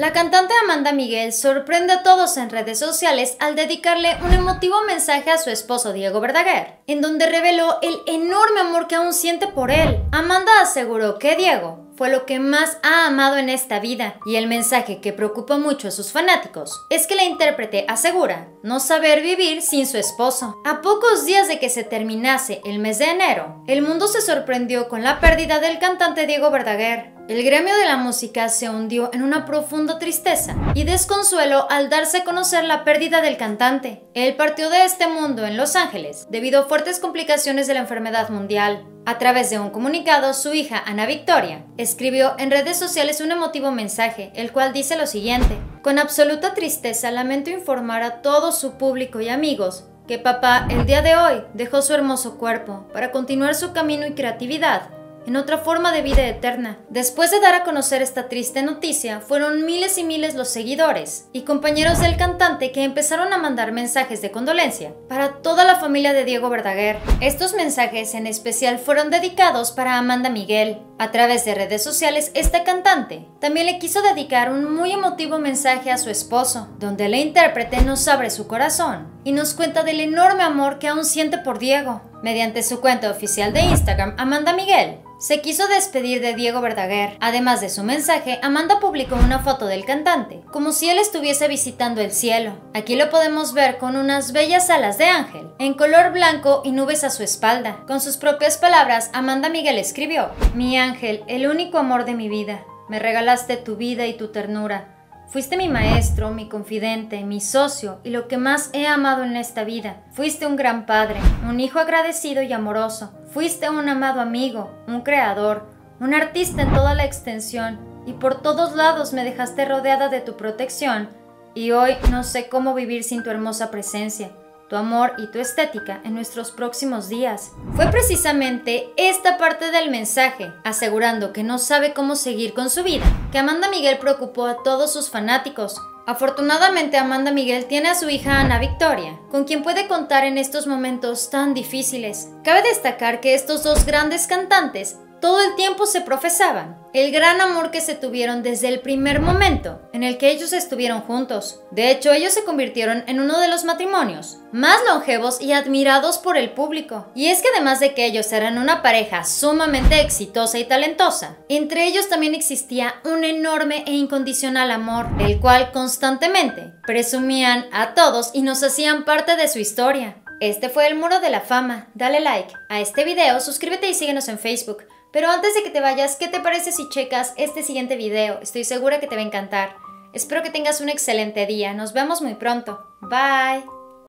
La cantante Amanda Miguel sorprende a todos en redes sociales al dedicarle un emotivo mensaje a su esposo Diego Verdaguer, en donde reveló el enorme amor que aún siente por él. Amanda aseguró que Diego fue lo que más ha amado en esta vida y el mensaje que preocupa mucho a sus fanáticos es que la intérprete asegura no saber vivir sin su esposo. A pocos días de que se terminase el mes de enero, el mundo se sorprendió con la pérdida del cantante Diego Verdaguer, el gremio de la música se hundió en una profunda tristeza y desconsuelo al darse a conocer la pérdida del cantante. Él partió de este mundo en Los Ángeles debido a fuertes complicaciones de la enfermedad mundial. A través de un comunicado, su hija Ana Victoria escribió en redes sociales un emotivo mensaje, el cual dice lo siguiente: Con absoluta tristeza lamento informar a todo su público y amigos que papá el día de hoy dejó su hermoso cuerpo para continuar su camino y creatividad en otra forma de vida eterna. Después de dar a conocer esta triste noticia, fueron miles y miles los seguidores y compañeros del cantante que empezaron a mandar mensajes de condolencia para toda la familia de Diego Verdaguer. Estos mensajes en especial fueron dedicados para Amanda Miguel. A través de redes sociales, esta cantante también le quiso dedicar un muy emotivo mensaje a su esposo, donde la intérprete nos abre su corazón y nos cuenta del enorme amor que aún siente por Diego. Mediante su cuenta oficial de Instagram, Amanda Miguel se quiso despedir de Diego Verdaguer. Además de su mensaje, Amanda publicó una foto del cantante, como si él estuviese visitando el cielo. Aquí lo podemos ver con unas bellas alas de ángel, en color blanco y nubes a su espalda. Con sus propias palabras, Amanda Miguel escribió, Mi ángel, el único amor de mi vida, me regalaste tu vida y tu ternura. Fuiste mi maestro, mi confidente, mi socio y lo que más he amado en esta vida. Fuiste un gran padre, un hijo agradecido y amoroso. Fuiste un amado amigo, un creador, un artista en toda la extensión y por todos lados me dejaste rodeada de tu protección y hoy no sé cómo vivir sin tu hermosa presencia tu amor y tu estética en nuestros próximos días. Fue precisamente esta parte del mensaje, asegurando que no sabe cómo seguir con su vida, que Amanda Miguel preocupó a todos sus fanáticos. Afortunadamente Amanda Miguel tiene a su hija Ana Victoria, con quien puede contar en estos momentos tan difíciles. Cabe destacar que estos dos grandes cantantes todo el tiempo se profesaban el gran amor que se tuvieron desde el primer momento en el que ellos estuvieron juntos. De hecho, ellos se convirtieron en uno de los matrimonios más longevos y admirados por el público. Y es que además de que ellos eran una pareja sumamente exitosa y talentosa, entre ellos también existía un enorme e incondicional amor, el cual constantemente presumían a todos y nos hacían parte de su historia. Este fue el Muro de la Fama. Dale like a este video, suscríbete y síguenos en Facebook. Pero antes de que te vayas, ¿qué te parece si checas este siguiente video? Estoy segura que te va a encantar. Espero que tengas un excelente día. Nos vemos muy pronto. Bye.